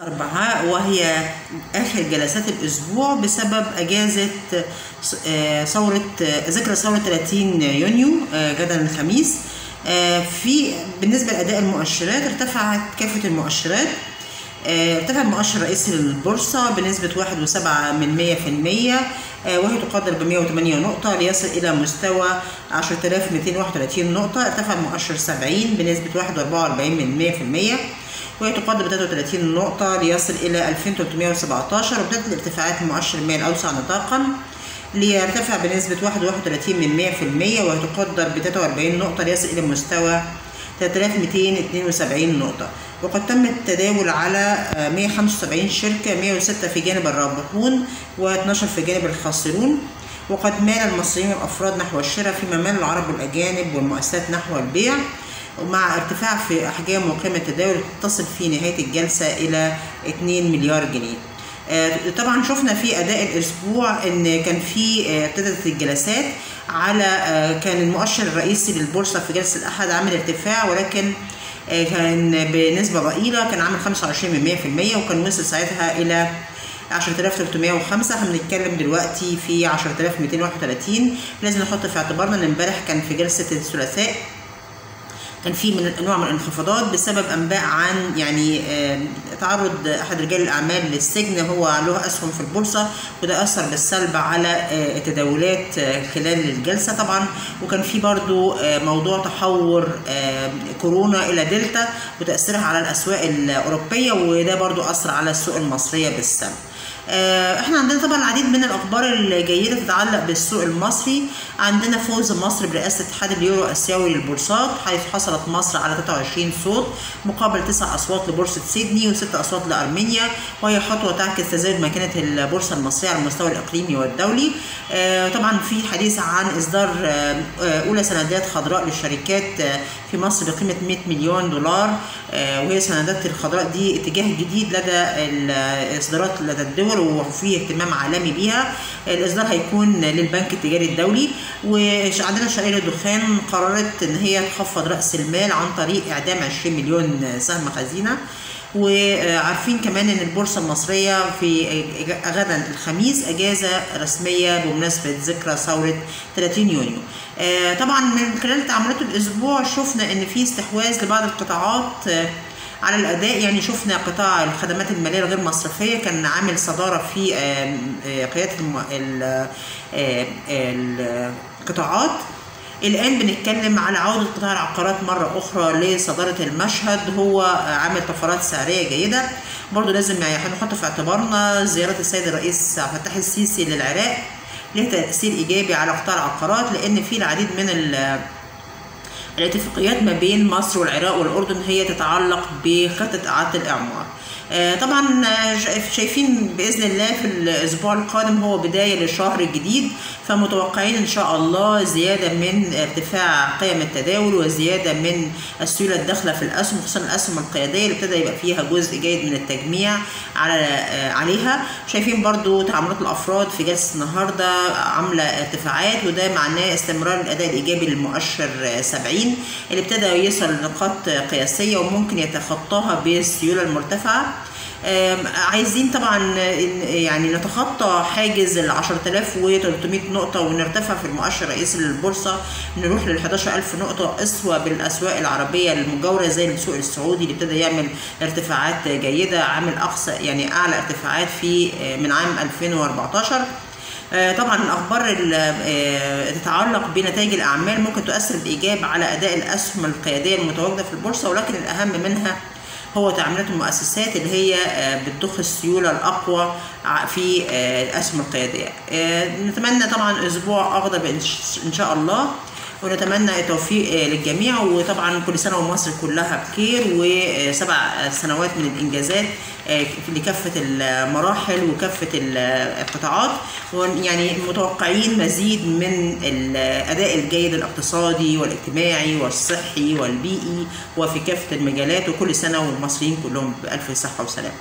أربعاء وهي آخر جلسات الأسبوع بسبب أجازة آه، ثورة آه، ذكرى ثورة 30 يونيو آه، غدا الخميس. آه، في بالنسبة لأداء المؤشرات ارتفعت كافة المؤشرات. آه، ارتفع المؤشر الرئيسي للبورصة بنسبة 1.7 من 100% آه، وهي تقدر ب 108 نقطة ليصل إلى مستوى 10231 نقطة. ارتفع المؤشر 70 بنسبة 1.44 من 100% وهي تقدر ب 33 نقطة ليصل إلى 2317 وابتدت الارتفاعات المؤشر المالي الأوسع نطاقا ليرتفع بنسبة 1.31 من 100% وهي تقدر ب 43 نقطة ليصل إلى مستوى 3272 نقطة. وقد تم التداول على آه، 175 شركة 106 في جانب الرابحون و12 في جانب الخاسرون وقد مال المصريين والأفراد نحو الشراء فيما مال العرب والأجانب والمؤسسات نحو البيع. ومع ارتفاع في أحجام وقيمة التداول تصل في نهاية الجلسة إلى 2 مليار جنيه. آه، طبعا شفنا في أداء الأسبوع إن كان في آه، ابتدت الجلسات على آه، كان المؤشر الرئيسي للبورصة في جلسة الأحد عامل ارتفاع ولكن كان بنسبة ضئيلة كان عامل 25 من 100% وكان وصل ساعتها إلى 10305 إحنا بنتكلم دلوقتي في 10231 لازم نحط في اعتبارنا إن امبارح كان في جلسة الثلاثاء. كان في من نوع من الانخفاضات بسبب أنباء عن يعني تعرض أحد رجال الأعمال للسجن هو له أسهم في البورصة وده أثر بالسلب على آه، التداولات آه، خلال الجلسة طبعا. وكان في برضو آه، موضوع تحور كورونا إلى دلتا وتأثيرها على الأسواق الأوروبية وده برضو أثر على السوق المصرية بالسلب. إحنا عندنا طبعا العديد من الأخبار الجيدة تتعلق بالسوق المصري. عندنا فوز مصر برئاسة اتحاد اليورو الاسيوي للبورصات. حيث حصلت مصر على 23 صوت مقابل 9 أصوات لبورصة سيدني و6 أصوات لأرمينيا. وهي خطوة تعكس تزايد مكانه البورصة المصرية على المستوى الإقليمي والدولي. آه، طبعا في حديث عن إصدار آه، آه، أولى سندات خضراء للشركات آه، في مصر بقيمة 100 مليون دولار. آه، وهي سندات الخضراء دي اتجاه جديد لدى الاصدارات لدى الدول. وفي اهتمام عالمي بيها الاصدار هيكون للبنك التجاري الدولي وعندنا شركه للدخان قررت إن هي تخفض رأس المال عن طريق إعدام 20 مليون سهم خزينة وعارفين كمان إن البورصة المصرية في غدا الخميس اجازه رسمية بمناسبة ذكرى ثورة 30 يونيو. آه، طبعا من خلال تعاملات الأسبوع شفنا إن في استحواذ لبعض القطاعات آه، على الأداء. يعني شفنا قطاع الخدمات المالية الغير مصرفية كان عامل صدارة في آه، قيادة آه، القطاعات. الآن بنتكلم على عودة قطاع العقارات مرة أخرى لصدارة المشهد. هو عامل طفرات سعرية جيدة. برضو لازم يعني هنحط في اعتبارنا. زيارة السيد الرئيس عبد الفتاح السيسي للعراق لها تأثير إيجابي على قطاع العقارات لأن في العديد من الاتفاقيات ما بين مصر والعراق والأردن هي تتعلق بخطة إعادة الإعمار. آه، طبعا آه، شايفين بإذن الله في الأسبوع القادم هو بداية للشهر الجديد فمتوقعين إن شاء الله زيادة من ارتفاع قيم التداول وزيادة من السيولة الداخلة في الأسهم خصوصا الأسهم القيادية اللي ابتدى يبقى فيها جزء جيد من التجميع على آه، عليها. شايفين برضو تعاملات الأفراد في جلسة النهارده عاملة ارتفاعات وده معناه استمرار الأداء الإيجابي للمؤشر 70 المحللين اللي ابتدى يصل لنقاط قياسية وممكن يتخطاها بالسيولة المرتفعة. عايزين طبعا يعني نتخطى حاجز ال 10300 نقطة ونرتفع في المؤشر الرئيسي للبورصة نروح لل 11000 نقطة أسوأ بالأسواق العربية المجاورة زي السوق السعودي اللي ابتدى يعمل ارتفاعات جيدة عامل أقصى يعني أعلى ارتفاعات في آه، من عام 2014 طبعا الأخبار اللي آه، تتعلق بنتائج الأعمال ممكن تؤثر بإيجاب على أداء الأسهم القيادية المتواجدة في البورصة ولكن الأهم منها هو تعاملات المؤسسات اللي هي آه، بتضخ السيولة الأقوى في آه، الأسهم القيادية. آه، نتمنى طبعا أسبوع أغضب إن شاء الله. ونتمنى التوفيق آه، للجميع. وطبعا كل سنة ومصر كلها بخير وسبع سنوات من الإنجازات آه، لكافة المراحل وكافة ال- القطاعات. ويعني متوقعين مزيد من الأداء الجيد الاقتصادي والاجتماعي والصحي والبيئي وفي كافة المجالات. وكل سنة والمصريين كلهم بألف صحة وسلامة.